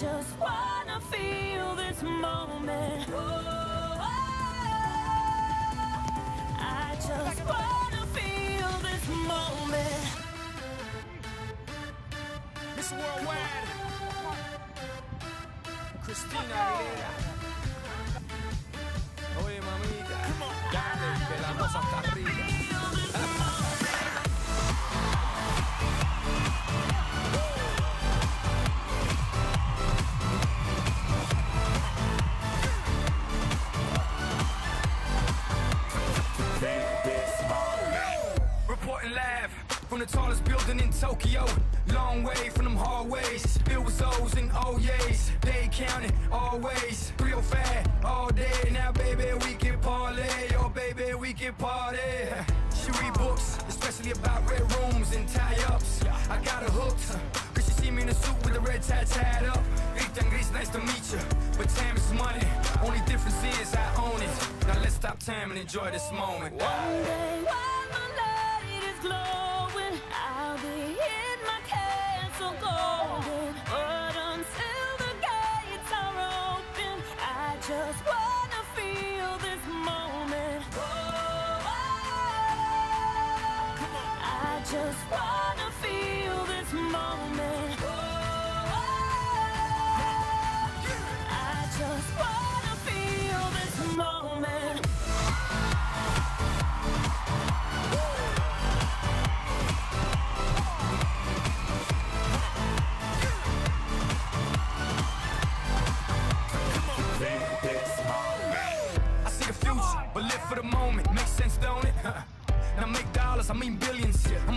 just wanna feel this moment. I just wanna feel this moment. Mr. Worldwide, Christina Aguilera. From the tallest building in Tokyo. Long way from them hallways. It was O's and oh O's. They counted always. 305 all day. Now, baby, we can parlay. Oh, baby, we can party. She read books, especially about red rooms and tie ups. I got her hooked. Cause she see me in a suit with a red tie tied up. Ethan nice to meet you. But time is money. Only difference is I own it. Now let's stop time and enjoy this moment. One day just wanna feel this moment. I just wanna feel this moment.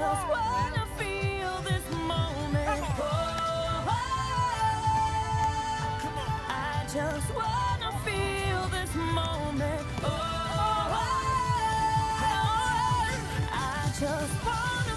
just wanna feel this moment. Oh, oh. I just wanna feel this moment. Oh, I just wanna.